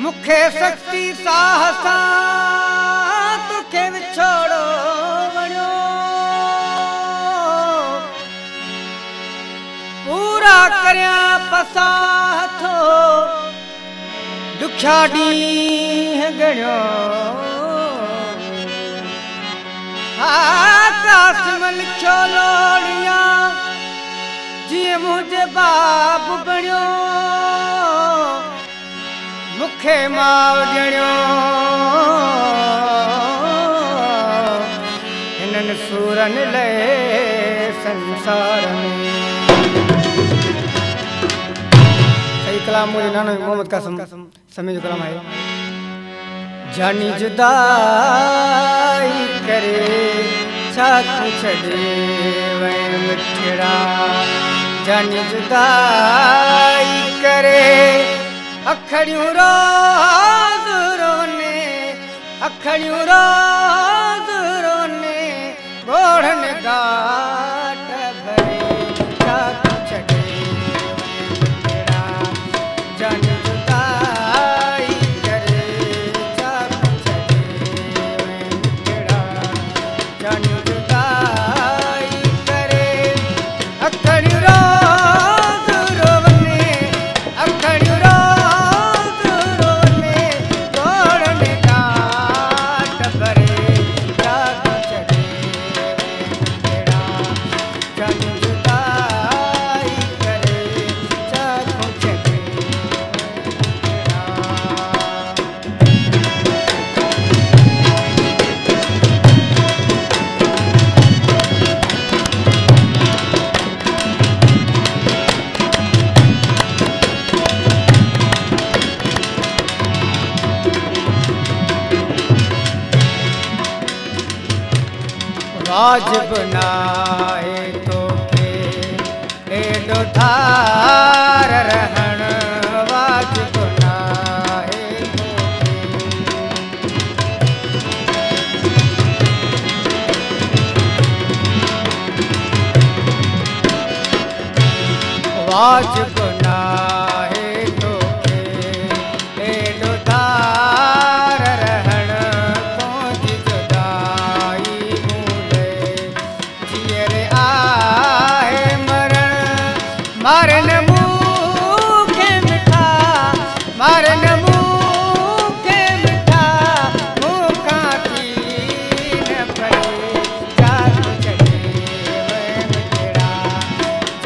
मुख्य शक्ति साहसा जीअं मुंहिंजे बाप बणियो मूंखे माउ ॾणियो हिननि सुरनि लाइसार में कलाम मुझे नानो मोहम्मद कासम समय जो कलाम है जानी जुदाई करे छत छड़े वैन मिठड़ा जानी जुदाई करे अखड़ियों रोज रोने अखड़ियों रोज रोने मौज बनाए तोखे एॾो तो धार रहण वाज बनाए वाज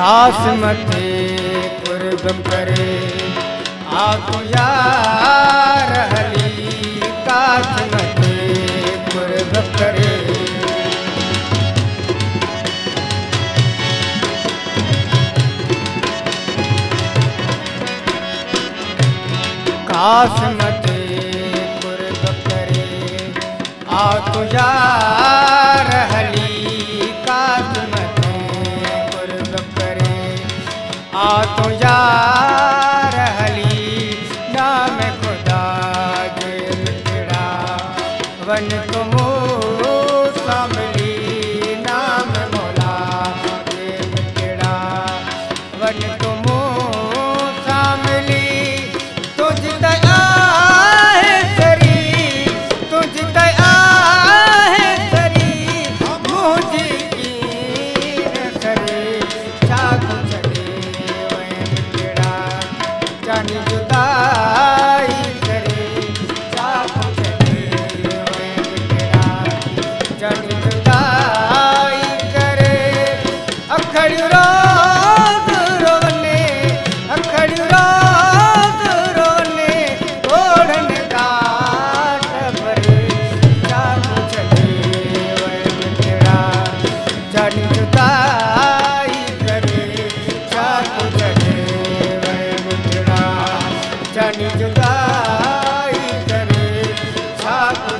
दास मथे कुर्ब करे आगुयार हली कास मथे कुर्ब करे कास मथे कुर्ब करे आगुयार ಕಟ್ಟಿಕೊಂಡು Thank you.